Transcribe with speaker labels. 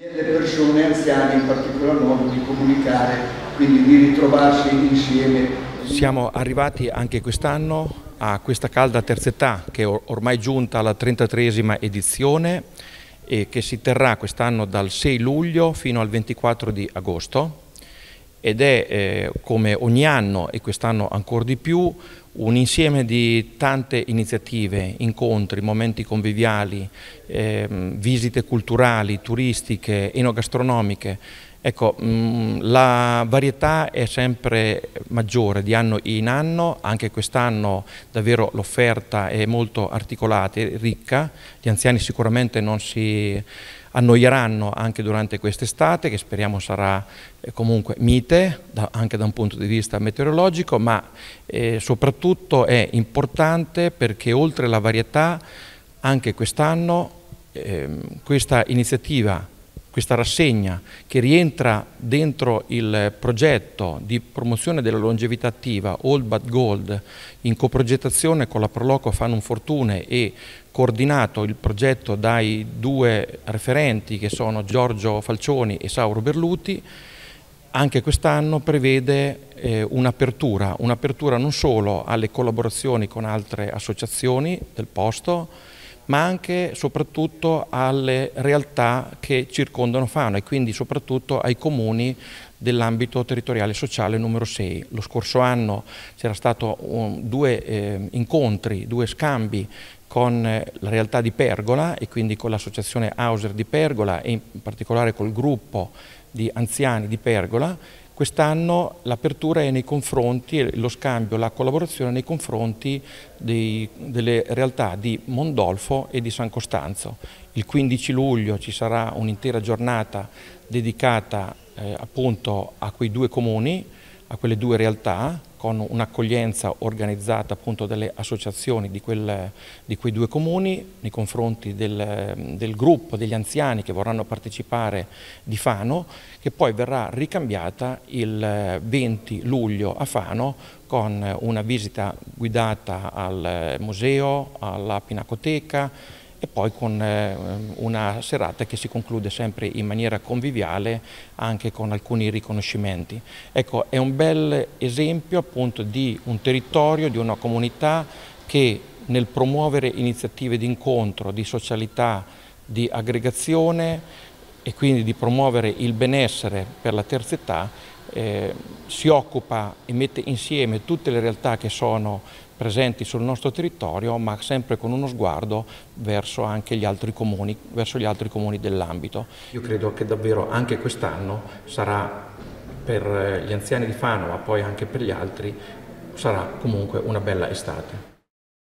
Speaker 1: Le persone anziane in particolar modo di comunicare, quindi di ritrovarsi insieme.
Speaker 2: Siamo arrivati anche quest'anno a questa calda terza età che è ormai giunta alla 33esima edizione e che si terrà quest'anno dal 6 luglio fino al 24 di agosto ed è eh, come ogni anno e quest'anno ancora di più un insieme di tante iniziative, incontri, momenti conviviali, eh, visite culturali, turistiche, enogastronomiche. Ecco, mm, la varietà è sempre maggiore di anno in anno, anche quest'anno davvero l'offerta è molto articolata e ricca, gli anziani sicuramente non si annoieranno anche durante quest'estate che speriamo sarà eh, comunque mite anche da un punto di vista meteorologico ma eh, soprattutto è importante perché oltre alla varietà anche quest'anno eh, questa iniziativa questa rassegna che rientra dentro il progetto di promozione della longevità attiva Old But Gold in coprogettazione con la Proloco Fanum Fortune e coordinato il progetto dai due referenti che sono Giorgio Falcioni e Sauro Berluti, anche quest'anno prevede eh, un'apertura, un'apertura non solo alle collaborazioni con altre associazioni del posto, ma anche e soprattutto alle realtà che circondano Fano e quindi soprattutto ai comuni dell'ambito territoriale sociale numero 6. Lo scorso anno c'era stato um, due eh, incontri, due scambi con eh, la realtà di Pergola e quindi con l'associazione Hauser di Pergola e in particolare col gruppo di anziani di Pergola Quest'anno l'apertura è nei confronti, lo scambio, la collaborazione nei confronti dei, delle realtà di Mondolfo e di San Costanzo. Il 15 luglio ci sarà un'intera giornata dedicata eh, appunto a quei due comuni, a quelle due realtà con un'accoglienza organizzata appunto dalle associazioni di, quel, di, quei due comuni nei confronti del, del, gruppo degli anziani che vorranno partecipare di Fano che poi verrà ricambiata il 20 luglio a Fano con una visita guidata al museo, alla pinacoteca, e poi con eh, una serata che si conclude sempre in maniera conviviale anche con alcuni riconoscimenti. Ecco, è un bel esempio appunto di un territorio, di una comunità che nel promuovere iniziative di incontro, di socialità, di aggregazione e quindi di promuovere il benessere per la terza età eh, si occupa e mette insieme tutte le realtà che sono presenti sul nostro territorio, ma sempre con uno sguardo verso anche gli altri comuni, verso gli altri comuni dell'ambito. Io credo che davvero anche quest'anno sarà per gli anziani di Fano, ma poi anche per gli altri, sarà comunque una bella estate.